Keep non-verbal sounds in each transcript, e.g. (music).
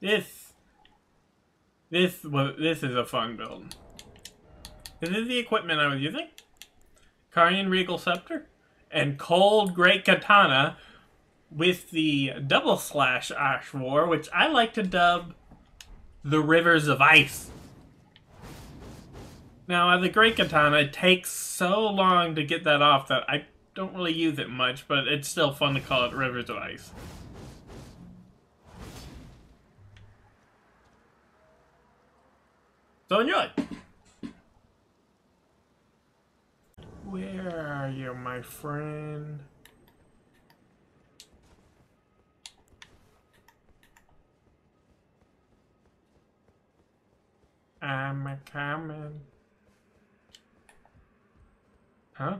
This, this was this is a fun build. This is the equipment I was using. Carian Regal Scepter and Cold Great Katana with the double slash Ash War, which I like to dub the Rivers of Ice. Now, the Great Katana, it takes so long to get that off that I don't really use it much, but it's still fun to call it Rivers of Ice. So enjoy! Where are you, my friend? I'm a coming. Huh?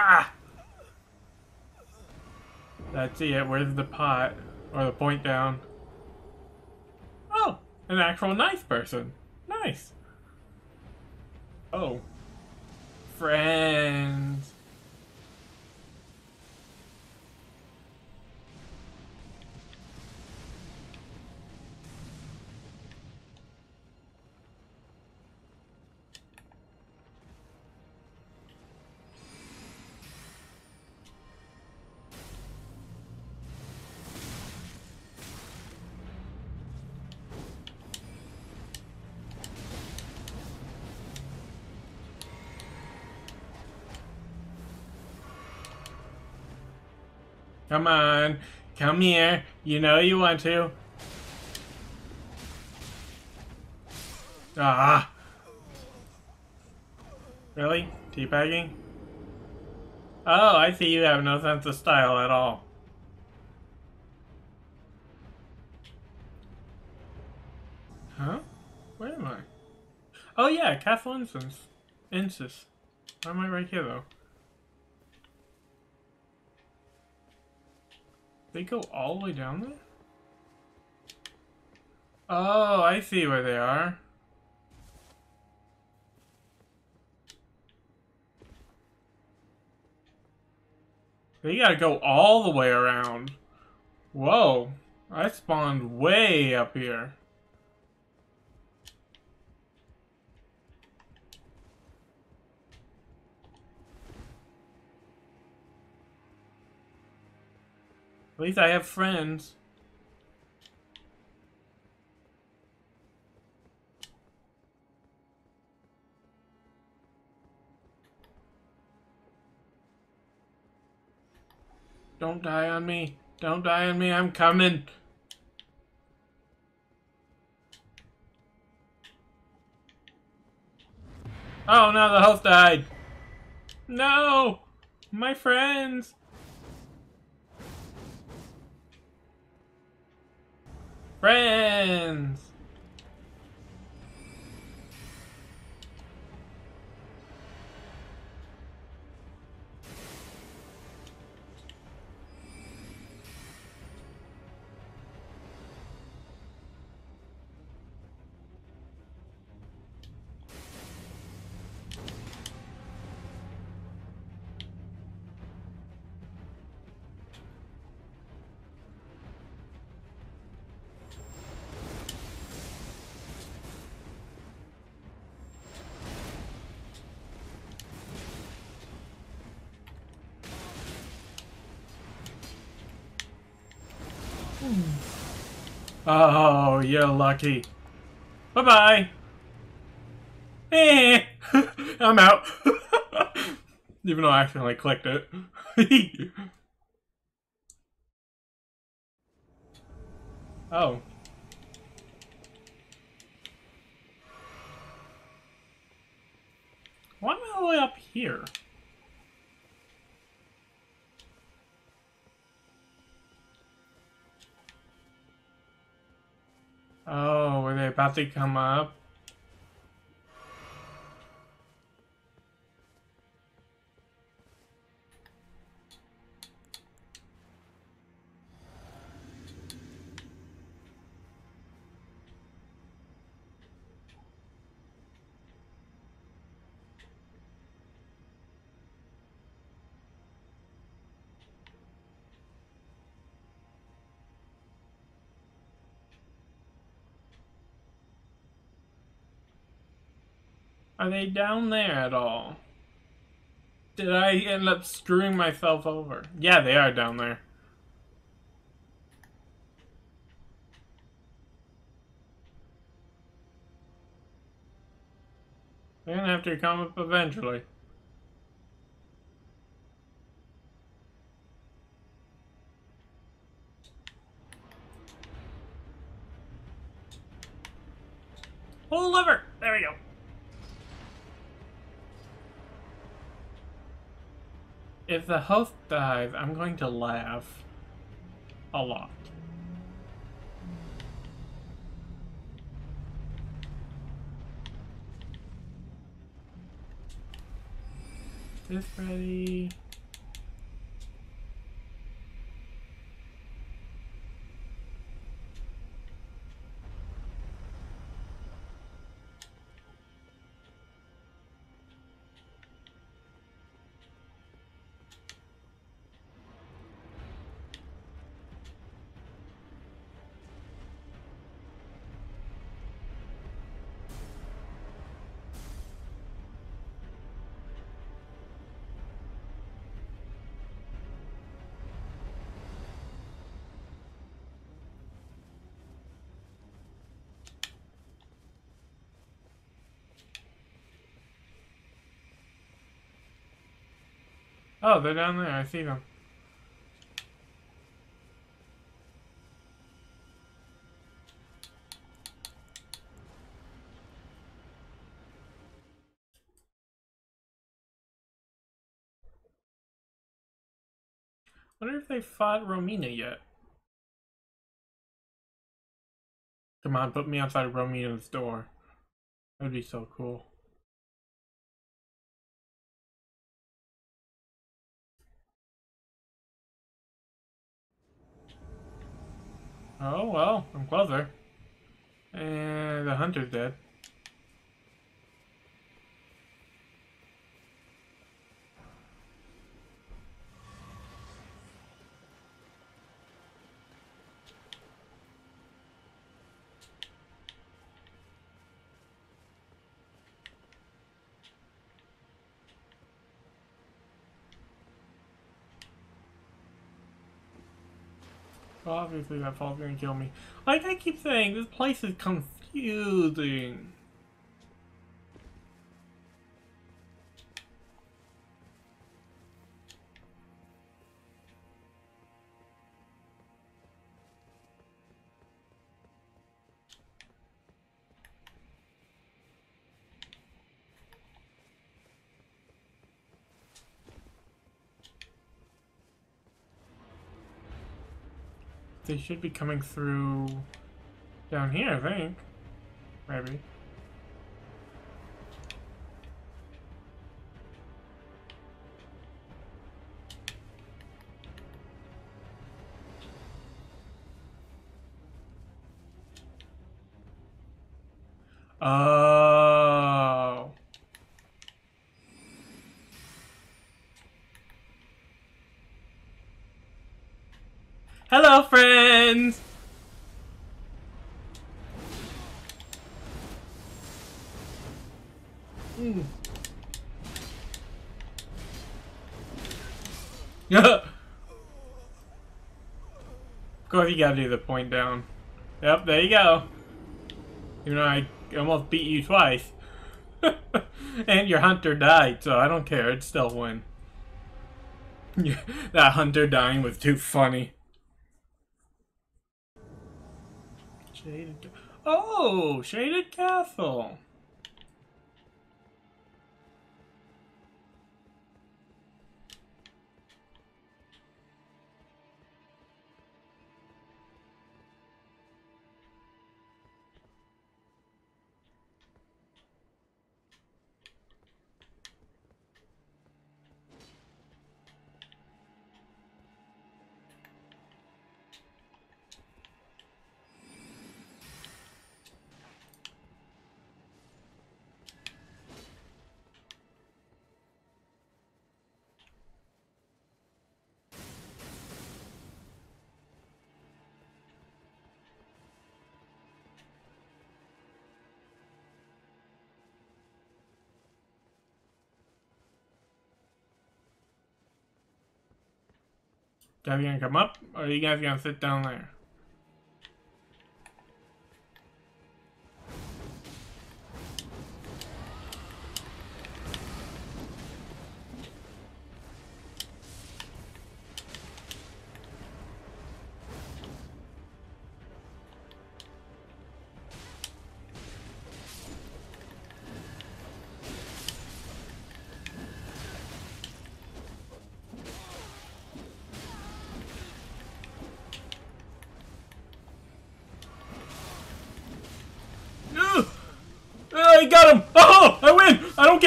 Ah! That's it. Where's the pot? Or the point down? Oh! An actual nice person. Nice. Oh. Come on. Come here. You know you want to. Ah. Really? Teabagging? Oh, I see you have no sense of style at all. Huh? Where am I? Oh yeah, Instance. Insis. Why am I right here though? They go all the way down there? Oh, I see where they are. They gotta go all the way around. Whoa. I spawned way up here. At least I have friends. Don't die on me. Don't die on me. I'm coming. Oh no, the host died. No! My friends! Friends! Oh, you're lucky. Bye-bye. Eh, (laughs) I'm out. (laughs) Even though I accidentally clicked it. (laughs) oh. Why am I all the way up here? Oh, were they about to come up? Are they down there at all? Did I end up screwing myself over? Yeah, they are down there. They're gonna have to come up eventually. Pull the lever! There we go. If the host dies, I'm going to laugh a lot. Is ready? Oh, they're down there. I see them. wonder if they fought Romina yet. Come on, put me outside Romina's door. That would be so cool. Oh, well, I'm closer. And the hunter's dead. Obviously that fall's gonna kill me. Like I keep saying, this place is confusing. They should be coming through down here, I think. Maybe. Hello, friends! Mm. Of course, you gotta do the point down. Yep, there you go. You know, I almost beat you twice. (laughs) and your hunter died, so I don't care. It's still win. (laughs) that hunter dying was too funny. Shaded. Oh, shaded castle. Guys gonna come up, or are you guys gonna sit down there?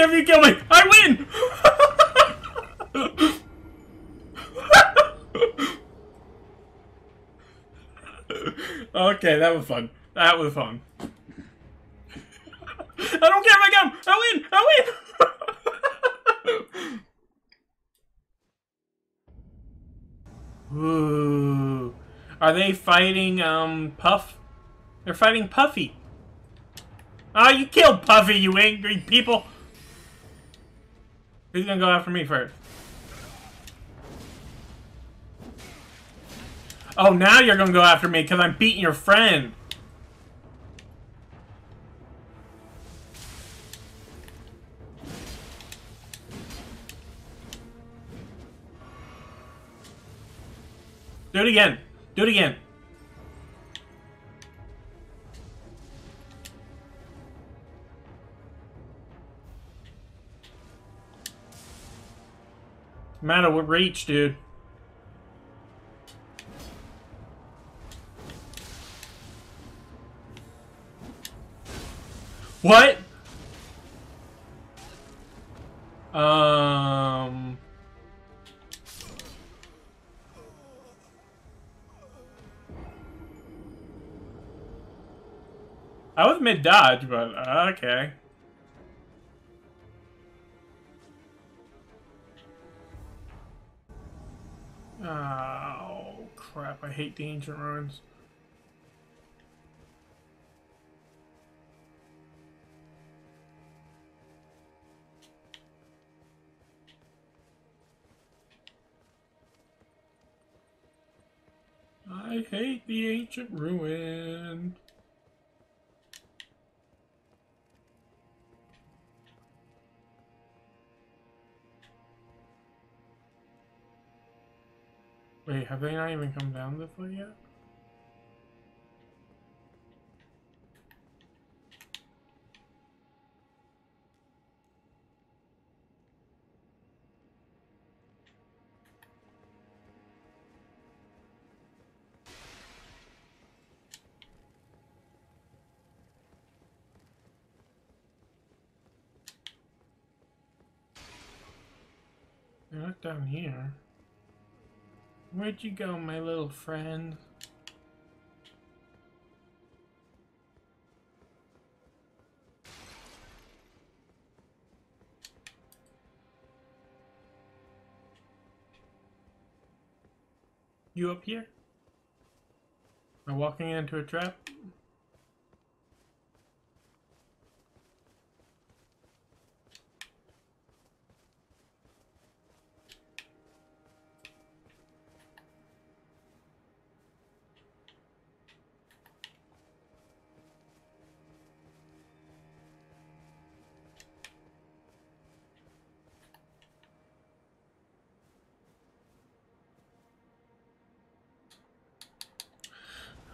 If you kill me! I win! okay, that was fun. That was fun. I don't care if I him! I win! I win! Ooh. Are they fighting, um, Puff? They're fighting Puffy. Ah, you killed Puffy, you angry people! Who's gonna go after me first? Oh, now you're gonna go after me because I'm beating your friend. Do it again. Do it again. Matter what reach, dude. What? Um. I was mid dodge, but uh, okay. Oh, crap. I hate the ancient ruins. I hate the ancient ruin. Have they not even come down this way yet? They're not down here. Where'd you go, my little friend? You up here? Am I walking into a trap?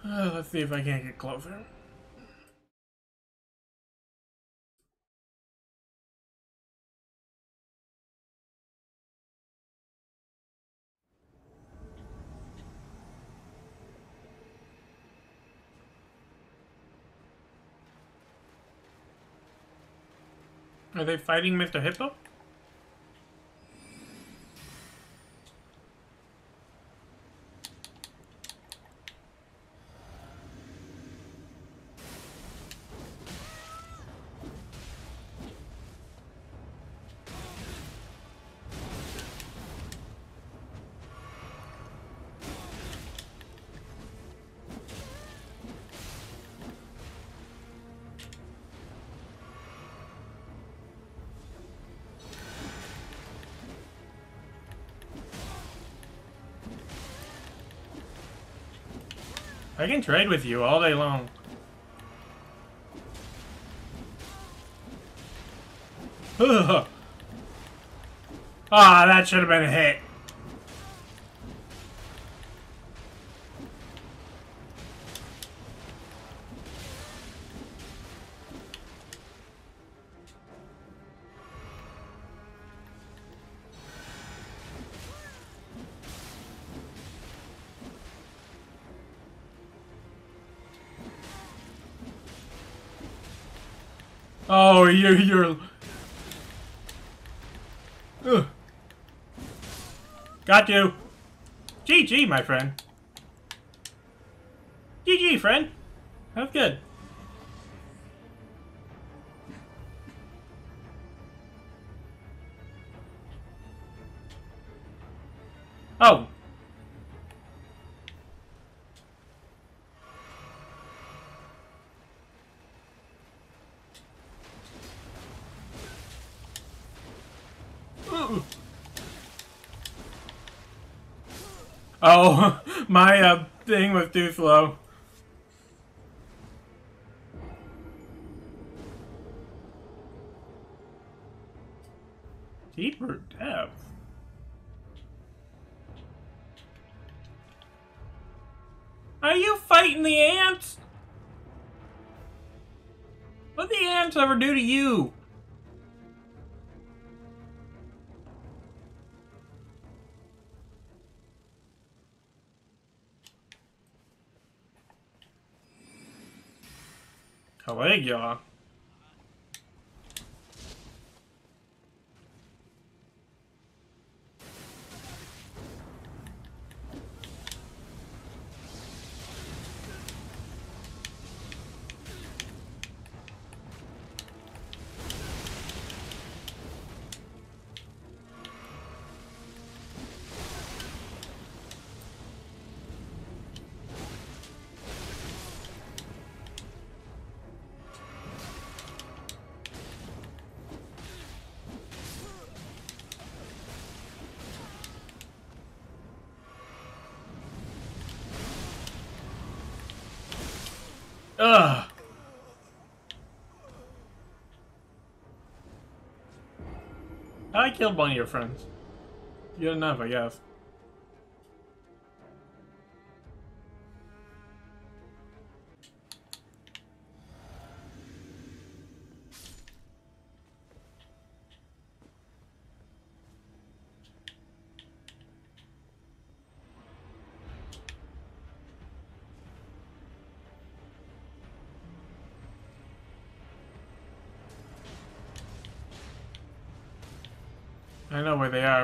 Uh, let's see if I can't get closer. Are they fighting Mr. Hippo? I can trade with you all day long. (laughs) Ah, that should have been a hit. Ugh. Got you. GG, my friend. GG, friend. That's good. Oh. Oh, (laughs) my uh, thing was too slow. Deeper depth. Are you fighting the ants? What the ants ever do to you? vrai qu'il y. Ugh. I killed one of your friends. Good enough, I guess.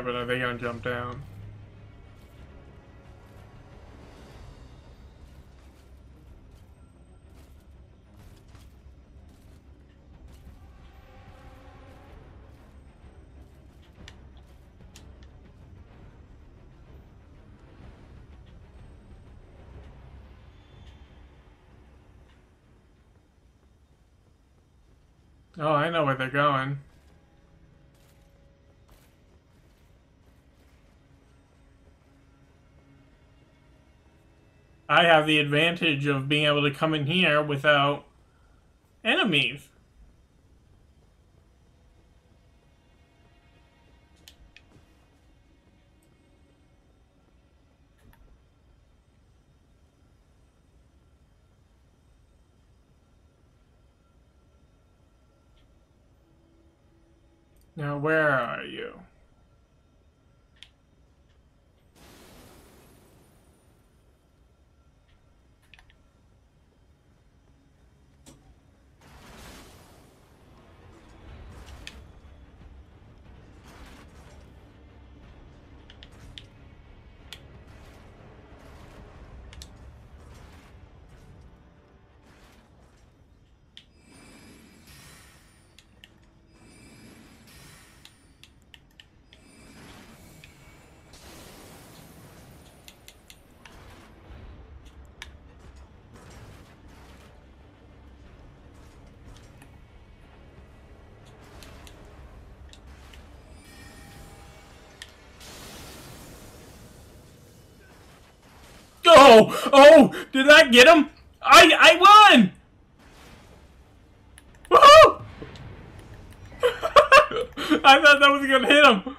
But are they gonna jump down? Oh, I know where they're going. I have the advantage of being able to come in here without enemies. Now, where are you? Oh, oh, did that get him? I, I won! Woohoo! (laughs) I thought that was gonna hit him.